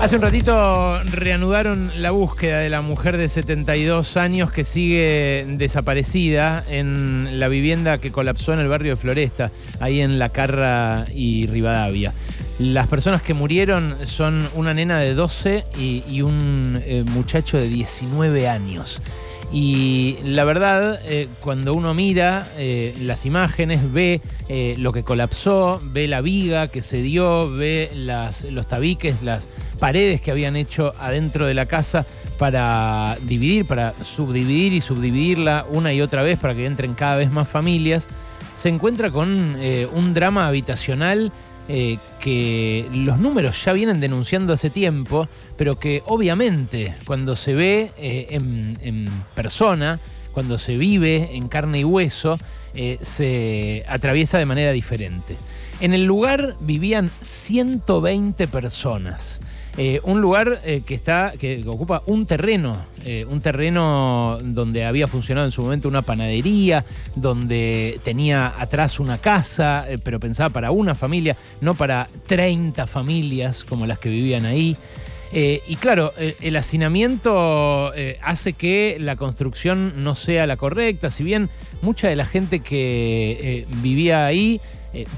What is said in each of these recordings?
Hace un ratito reanudaron la búsqueda de la mujer de 72 años que sigue desaparecida en la vivienda que colapsó en el barrio de Floresta, ahí en La Carra y Rivadavia. Las personas que murieron son una nena de 12 y, un eh, muchacho de 19 años. Y la verdad, eh, cuando uno mira eh, las imágenes, ve eh, lo que colapsó, ve la viga que se dio, ve los tabiques, las paredes que habían hecho adentro de la casa para dividir, para subdividir y subdividirla una y otra vez para que entren cada vez más familias, se encuentra con un drama habitacional eh, que los números ya vienen denunciando hace tiempo, pero que obviamente cuando se ve eh, en, persona, cuando se vive en carne y hueso, eh, se atraviesa de manera diferente. En el lugar vivían 120 personas. Eh, un lugar eh, que está que ocupa un terreno, eh, un terreno donde había funcionado en su momento una panadería, donde tenía atrás una casa, pero pensaba para una familia, no para 30 familias como las que vivían ahí. y claro, el hacinamiento hace que la construcción no sea la correcta, si bien mucha de la gente que vivía ahí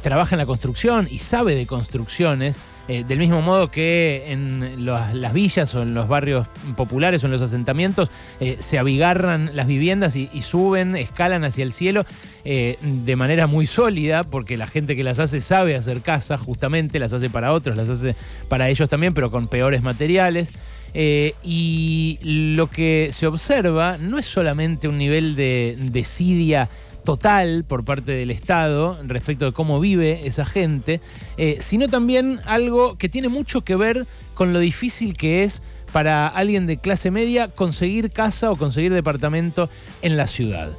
trabaja en la construcción y sabe de construcciones, eh, del mismo modo que en las villas o en los barrios populares o en los asentamientos eh, se abigarran las viviendas y, suben, escalan hacia el cielo eh, de manera muy sólida, porque la gente que las hace sabe hacer casas, justamente, las hace para otros, las hace para ellos también, pero con peores materiales. y lo que se observa no es solamente un nivel de desidia total por parte del Estado respecto de cómo vive esa gente, eh, sino también algo que tiene mucho que ver con lo difícil que es para alguien de clase media conseguir casa o conseguir departamento en la ciudad.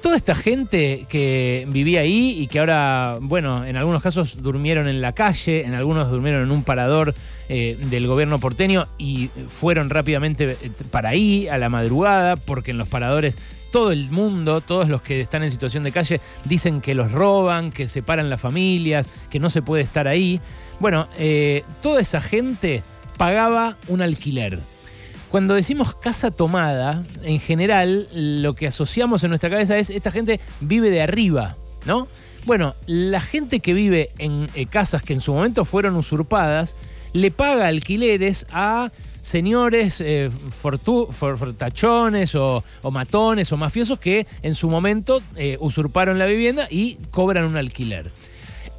Toda esta gente que vivía ahí y que ahora, bueno, en algunos casos durmieron en la calle, en algunos durmieron en un parador eh, del gobierno porteño y fueron rápidamente eh, para ahí a la madrugada, porque en los paradores todo el mundo, todos los que están en situación de calle, dicen que los roban, que separan las familias, que no se puede estar ahí. Bueno, eh, toda esa gente pagaba un alquiler. Cuando decimos casa tomada, en general lo que asociamos en nuestra cabeza es esta gente vive de arriba, ¿no? Bueno, la gente que vive en eh, casas que en su momento fueron usurpadas, le paga alquileres a señores eh, fortachones o, matones o mafiosos que en su momento eh, usurparon la vivienda y cobran un alquiler.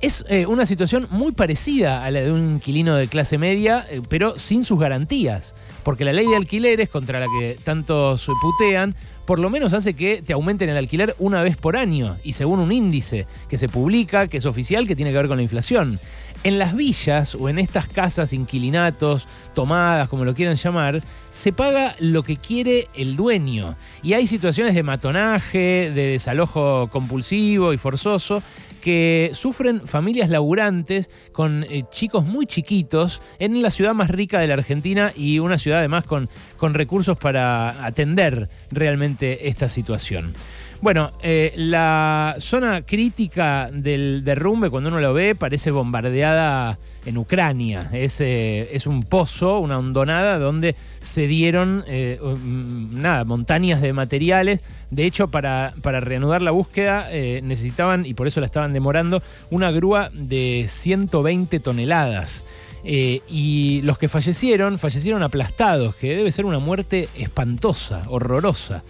Es eh, una situación muy parecida a la de un inquilino de clase media, pero sin sus garantías. Porque la ley de alquileres, contra la que tantos putean, por lo menos hace que te aumenten el alquiler una vez por año y según un índice que se publica, que es oficial, que tiene que ver con la inflación. En las villas o en estas casas, inquilinatos, tomadas, como lo quieran llamar, se paga lo que quiere el dueño. Y hay situaciones de matonaje, de desalojo compulsivo y forzoso que sufren familias laburantes con eh, chicos muy chiquitos en la ciudad más rica de la Argentina y una ciudad además con, con recursos para atender realmente esta situación. Bueno, eh, la zona crítica del derrumbe, cuando uno lo ve, parece bombardeada en Ucrania. Es, eh, es un pozo, una hondonada donde se dieron eh, mm, nada, montañas de materiales. De hecho, para, para reanudar la búsqueda necesitaban, y por eso la estaban demorando, una grúa de 120 toneladas. Y los que fallecieron, fallecieron aplastados, que debe ser una muerte espantosa, horrorosa.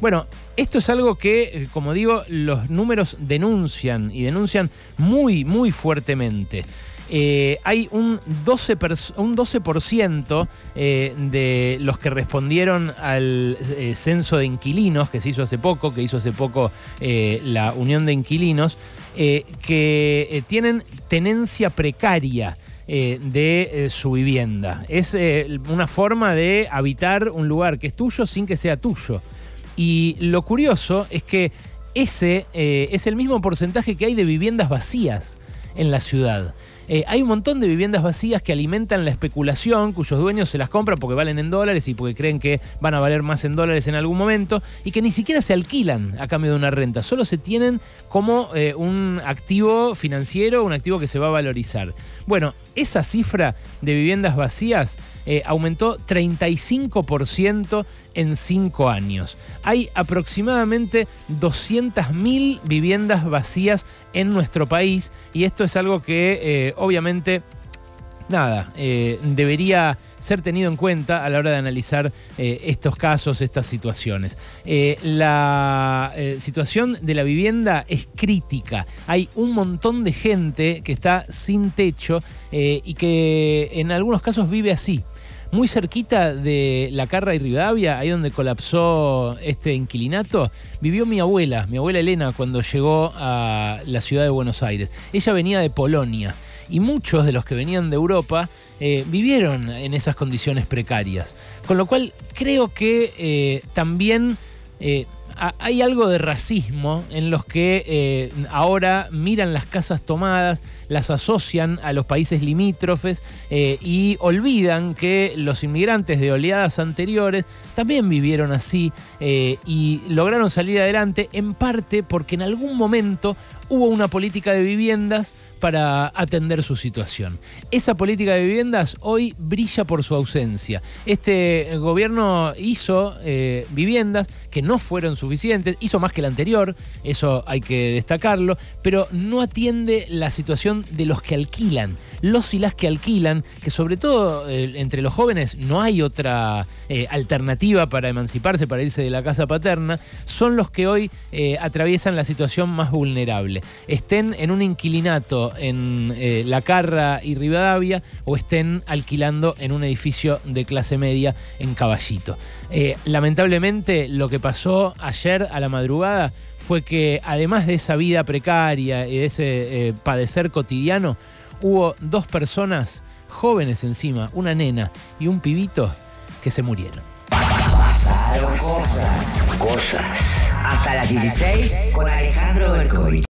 Bueno, esto es algo que, eh, como digo, los números denuncian y denuncian muy, muy fuertemente. Eh, hay un 12%, un 12 eh, de los que respondieron al censo de inquilinos que se hizo hace poco, que hizo hace poco la Unión de Inquilinos, que tienen tenencia precaria. De su vivienda. Es una forma de habitar un lugar que es tuyo sin que sea tuyo. Y lo curioso es que ese eh, es el mismo porcentaje que hay de viviendas vacías en la ciudad. Eh, hay un montón de viviendas vacías que alimentan la especulación, cuyos dueños se las compran porque valen en dólares y porque creen que van a valer más en dólares en algún momento y que ni siquiera se alquilan a cambio de una renta, solo se tienen como eh, un activo financiero, un activo que se va a valorizar. Bueno, esa cifra de viviendas vacías eh, aumentó 35% en cinco años. Hay aproximadamente 200.000 viviendas vacías en nuestro país y esto es algo que obviamente nada, eh, debería ser tenido en cuenta a la hora de analizar eh, estos casos, estas situaciones. Eh, la situación de la vivienda es crítica. Hay un montón de gente que está sin techo y que en algunos casos vive así. Muy cerquita de la Carra y Rivadavia, ahí donde colapsó este inquilinato, vivió mi abuela, mi abuela Elena, cuando llegó a la ciudad de Buenos Aires. Ella venía de Polonia y muchos de los que venían de Europa eh, vivieron en esas condiciones precarias. Con lo cual creo que eh, también eh, hay algo de racismo en los que ahora miran las casas tomadas, las asocian a los países limítrofes y olvidan que los inmigrantes de oleadas anteriores también vivieron así y lograron salir adelante en parte porque en algún momento hubo una política de viviendas para atender su situación. Esa política de viviendas hoy brilla por su ausencia. Este gobierno hizo eh, viviendas que no fueron suficientes, hizo más que el anterior, eso hay que destacarlo, pero no atiende la situación de los que alquilan, los y las que alquilan, que sobre todo eh, entre los jóvenes no hay otra eh, alternativa para emanciparse, para irse de la casa paterna, son los que hoy atraviesan la situación más vulnerable. Estén en un inquilinato en eh, La Carra y Rivadavia o estén alquilando en un edificio de clase media en Caballito. Eh, lamentablemente lo que pasó ayer a la madrugada fue que además de esa vida precaria y de ese eh, padecer cotidiano, hubo dos personas jóvenes encima, una nena y un pibito que se murieron. Pasaron cosas, cosas. Hasta las 16 con Alejandro Berkovich.